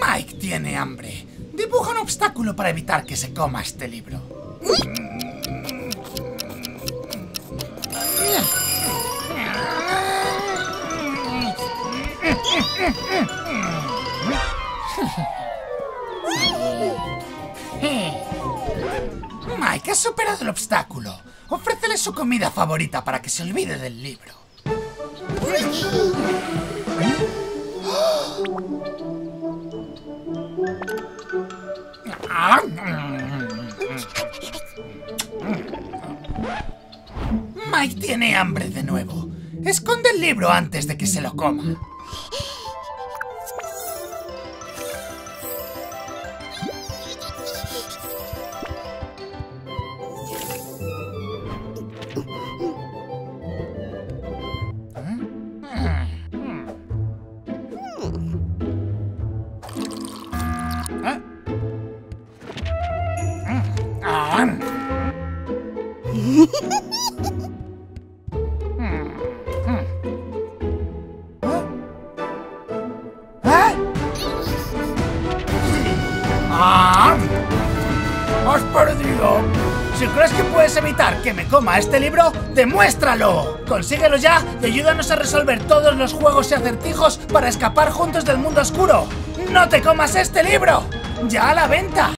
Mike tiene hambre. Dibuja un obstáculo para evitar que se coma este libro. Mike ha superado el obstáculo. Ofrécele su comida favorita para que se olvide del libro. Mike tiene hambre de nuevo. Esconde el libro antes de que se lo coma. ¡Ah! ¡Has perdido! Si crees que puedes evitar que me coma este libro, ¡demuéstralo! Consíguelo ya y ayúdanos a resolver todos los juegos y acertijos para escapar juntos del mundo oscuro. ¡No te comas este libro! ¡Ya a la venta!